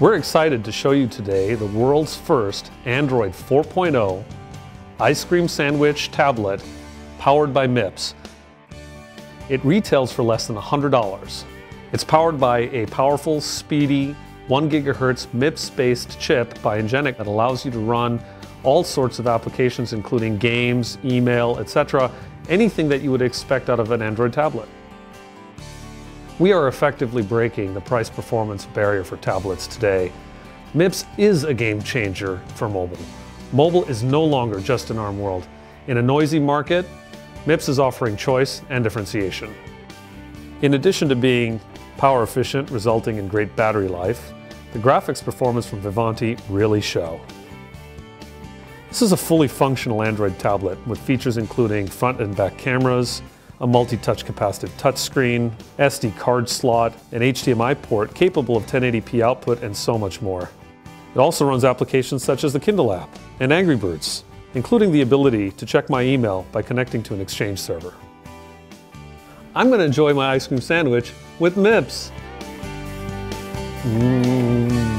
We're excited to show you today the world's first Android 4.0 ice cream sandwich tablet powered by MIPS. It retails for less than $100. It's powered by a powerful, speedy, 1 gigahertz MIPS-based chip by Ingenic that allows you to run all sorts of applications including games, email, etc., anything that you would expect out of an Android tablet. We are effectively breaking the price performance barrier for tablets today. MIPS is a game changer for mobile. Mobile is no longer just an ARM world. In a noisy market, MIPS is offering choice and differentiation. In addition to being power efficient, resulting in great battery life, the graphics performance from Vivante really show. This is a fully functional Android tablet with features including front and back cameras, a multi-touch capacitive touchscreen, SD card slot, an HDMI port capable of 1080p output, and so much more. It also runs applications such as the Kindle app and Angry Birds, including the ability to check my email by connecting to an Exchange server. I'm going to enjoy my ice cream sandwich with MIPS. Mmm.